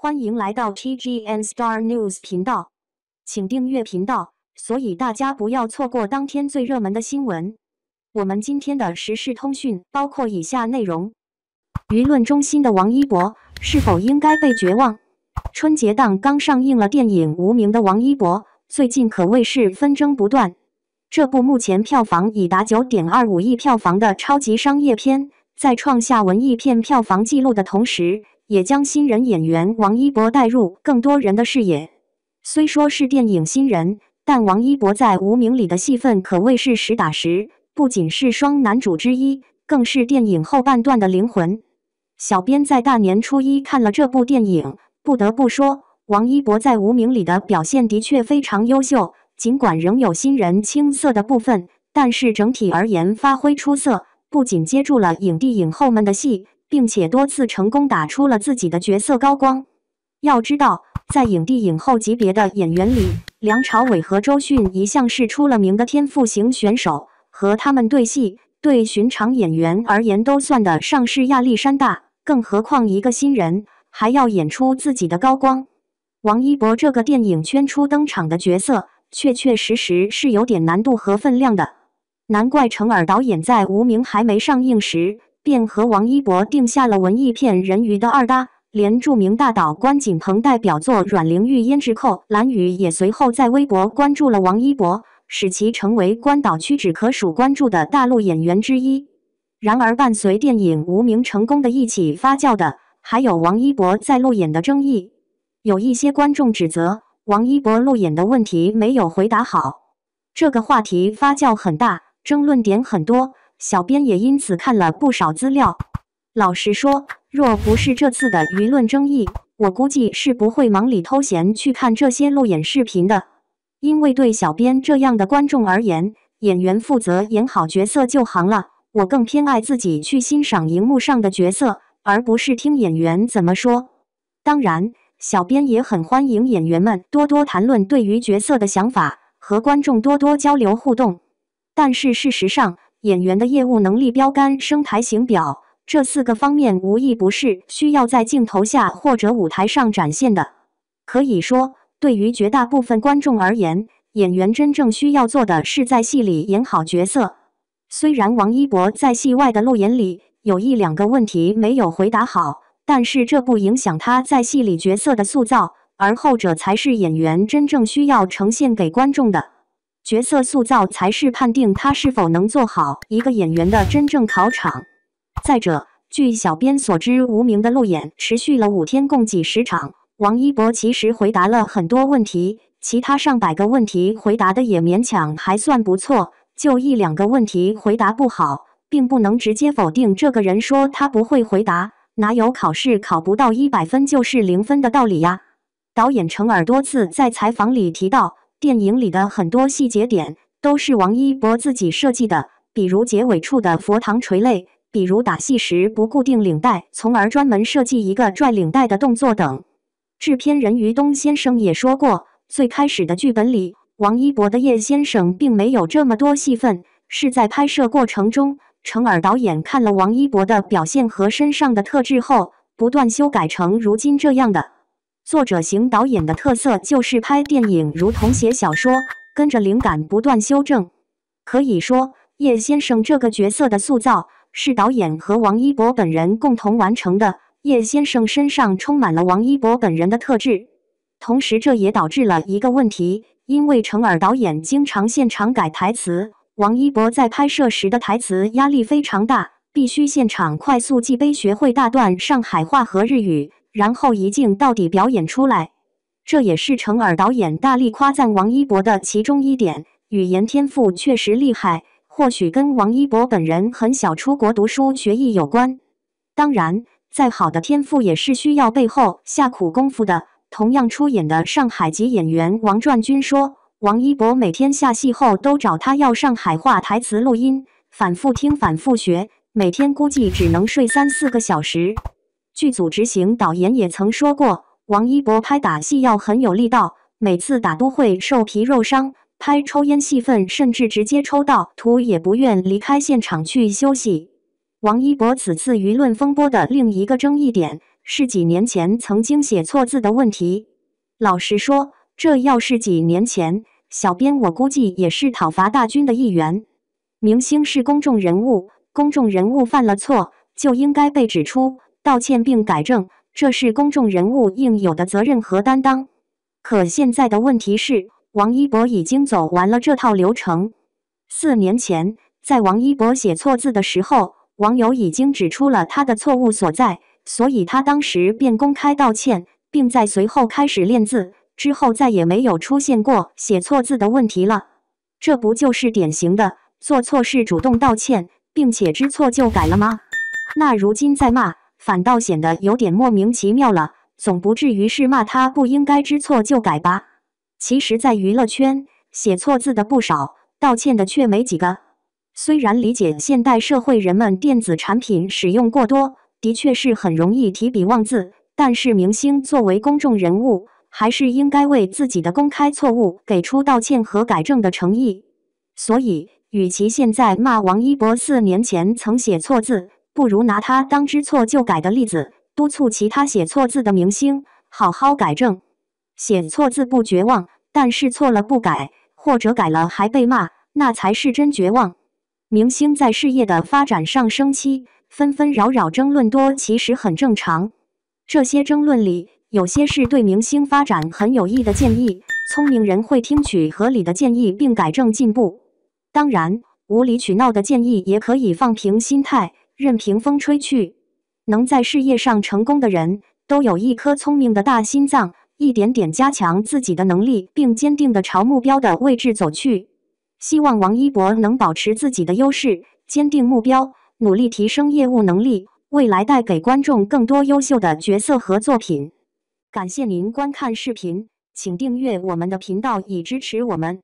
欢迎来到 TGN Star News 频道，请订阅频道，所以大家不要错过当天最热门的新闻。我们今天的时事通讯包括以下内容：舆论中心的王一博是否应该被绝望？春节档刚上映了电影《无名的王一博》，最近可谓是纷争不断。这部目前票房已达九点二五亿票房的超级商业片，在创下文艺片票房纪录的同时，也将新人演员王一博带入更多人的视野。虽说是电影新人，但王一博在《无名》里的戏份可谓是实打实，不仅是双男主之一，更是电影后半段的灵魂。小编在大年初一看了这部电影。不得不说，王一博在《无名》里的表现的确非常优秀。尽管仍有新人青涩的部分，但是整体而言发挥出色。不仅接住了影帝影后们的戏，并且多次成功打出了自己的角色高光。要知道，在影帝影后级别的演员里，梁朝伟和周迅一向是出了名的天赋型选手，和他们对戏，对寻常演员而言都算得上是压力山大。更何况一个新人。还要演出自己的高光，王一博这个电影圈初登场的角色，确确实实是有点难度和分量的。难怪成尔导演在《无名》还没上映时，便和王一博定下了文艺片人鱼的二搭，连著名大导关锦鹏代表作《阮玲玉胭脂扣》，蓝宇也随后在微博关注了王一博，使其成为关岛屈指可数关注的大陆演员之一。然而，伴随电影《无名》成功的一起发酵的。还有王一博在路演的争议，有一些观众指责王一博路演的问题没有回答好，这个话题发酵很大，争论点很多。小编也因此看了不少资料。老实说，若不是这次的舆论争议，我估计是不会忙里偷闲去看这些路演视频的。因为对小编这样的观众而言，演员负责演好角色就行了。我更偏爱自己去欣赏荧幕上的角色。而不是听演员怎么说。当然，小编也很欢迎演员们多多谈论对于角色的想法，和观众多多交流互动。但是事实上，演员的业务能力标杆、声台形表这四个方面，无一不是需要在镜头下或者舞台上展现的。可以说，对于绝大部分观众而言，演员真正需要做的是在戏里演好角色。虽然王一博在戏外的路演里。有一两个问题没有回答好，但是这不影响他在戏里角色的塑造，而后者才是演员真正需要呈现给观众的角色塑造，才是判定他是否能做好一个演员的真正考场。再者，据小编所知，无名的路演持续了五天，共几十场。王一博其实回答了很多问题，其他上百个问题回答的也勉强还算不错，就一两个问题回答不好。并不能直接否定这个人说他不会回答，哪有考试考不到一百分就是零分的道理呀？导演程耳多次在采访里提到，电影里的很多细节点都是王一博自己设计的，比如结尾处的佛堂垂泪，比如打戏时不固定领带，从而专门设计一个拽领带的动作等。制片人于东先生也说过，最开始的剧本里，王一博的叶先生并没有这么多戏份，是在拍摄过程中。程耳导演看了王一博的表现和身上的特质后，不断修改成如今这样的。作者型导演的特色就是拍电影如同写小说，跟着灵感不断修正。可以说，叶先生这个角色的塑造是导演和王一博本人共同完成的。叶先生身上充满了王一博本人的特质，同时这也导致了一个问题：因为程耳导演经常现场改台词。王一博在拍摄时的台词压力非常大，必须现场快速记背学会大段上海话和日语，然后一镜到底表演出来。这也是程耳导演大力夸赞王一博的其中一点，语言天赋确实厉害，或许跟王一博本人很小出国读书学艺有关。当然，再好的天赋也是需要背后下苦功夫的。同样出演的上海籍演员王传君说。王一博每天下戏后都找他要上海话台词录音，反复听，反复学，每天估计只能睡三四个小时。剧组执行导演也曾说过，王一博拍打戏要很有力道，每次打都会受皮肉伤。拍抽烟戏份，甚至直接抽到吐，也不愿离开现场去休息。王一博此次舆论风波的另一个争议点是几年前曾经写错字的问题。老实说，这要是几年前，小编我估计也是讨伐大军的一员。明星是公众人物，公众人物犯了错就应该被指出、道歉并改正，这是公众人物应有的责任和担当。可现在的问题是，王一博已经走完了这套流程。四年前，在王一博写错字的时候，网友已经指出了他的错误所在，所以他当时便公开道歉，并在随后开始练字。之后再也没有出现过写错字的问题了。这不就是典型的做错事主动道歉，并且知错就改了吗？那如今再骂，反倒显得有点莫名其妙了。总不至于是骂他不应该知错就改吧？其实，在娱乐圈，写错字的不少，道歉的却没几个。虽然理解现代社会人们电子产品使用过多，的确是很容易提笔忘字，但是明星作为公众人物，还是应该为自己的公开错误给出道歉和改正的诚意。所以，与其现在骂王一博四年前曾写错字，不如拿他当知错就改的例子，督促其他写错字的明星好好改正。写错字不绝望，但是错了不改，或者改了还被骂，那才是真绝望。明星在事业的发展上升期，纷纷扰扰、争论多，其实很正常。这些争论里，有些是对明星发展很有益的建议，聪明人会听取合理的建议并改正进步。当然，无理取闹的建议也可以放平心态，任凭风吹去。能在事业上成功的人，都有一颗聪明的大心脏，一点点加强自己的能力，并坚定地朝目标的位置走去。希望王一博能保持自己的优势，坚定目标，努力提升业务能力，未来带给观众更多优秀的角色和作品。感谢您观看视频，请订阅我们的频道以支持我们。